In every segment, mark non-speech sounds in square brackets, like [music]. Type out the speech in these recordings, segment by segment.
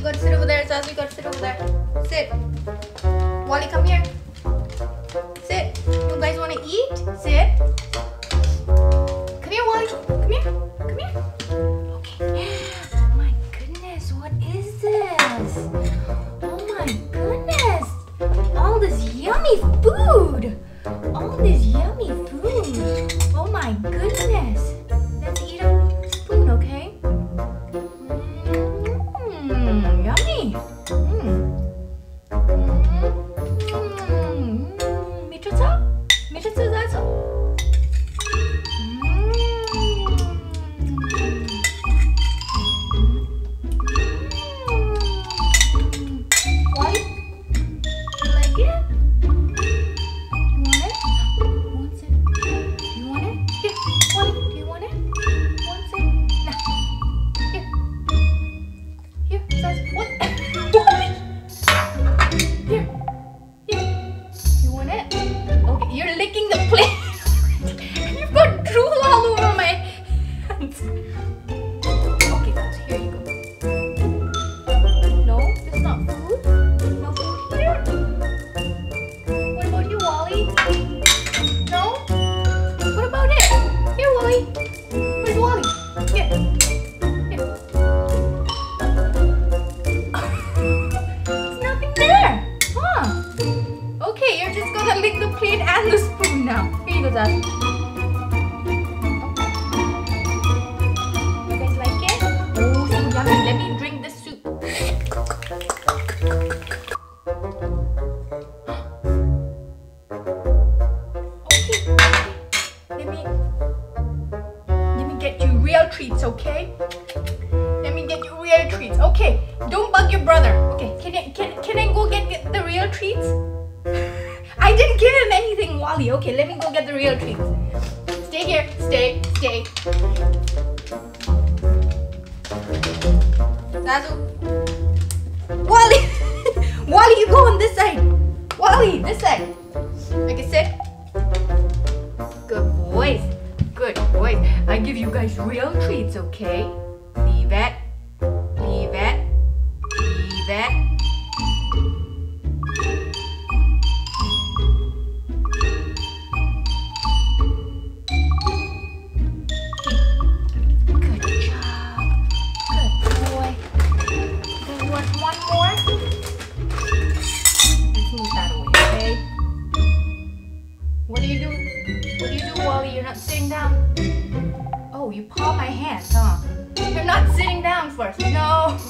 you gotta sit over there. Zazu, you gotta sit over there. Sit. Walle, come here. Sit. You guys wanna eat? Sit. Come here, Walle. Come here. Come here. Okay. Oh [gasps] my goodness, what is this? Oh my goodness. All this yummy food. All this yummy lick the plate and the spoon now. Here you go. You guys like it? Oh, so yummy. Let me drink the soup. Okay, let me let me get you real treats, okay? Let me get you real treats. Okay, don't bug your brother. Okay, can I can, can I go get, get the real treats? I didn't give him anything, Walle. Okay, let me go get the real treats. Stay here. Stay. Stay. Zazu. Walle. [laughs] Walle, you go on this side. Walle, this side. I said. Good boys. Good boys. I give you guys real treats, okay? Leave it. You're not sitting down. Oh, you paw my hand, huh? You're not sitting down first. No. [laughs]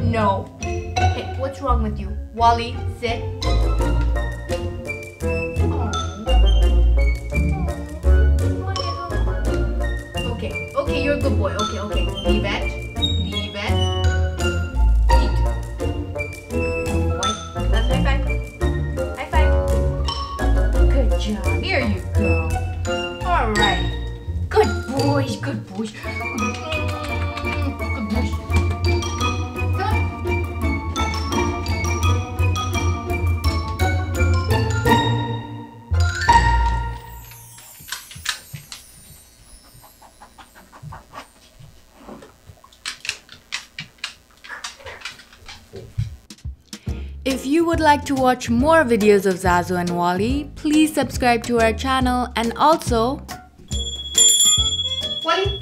No. Hey, what's wrong with you? Walle, sit. Okay, okay, you're a good boy. Okay, okay. Leave Boys, good boys. Good. If you would like to watch more videos of Zazu and Walle, please subscribe to our channel and also Walle,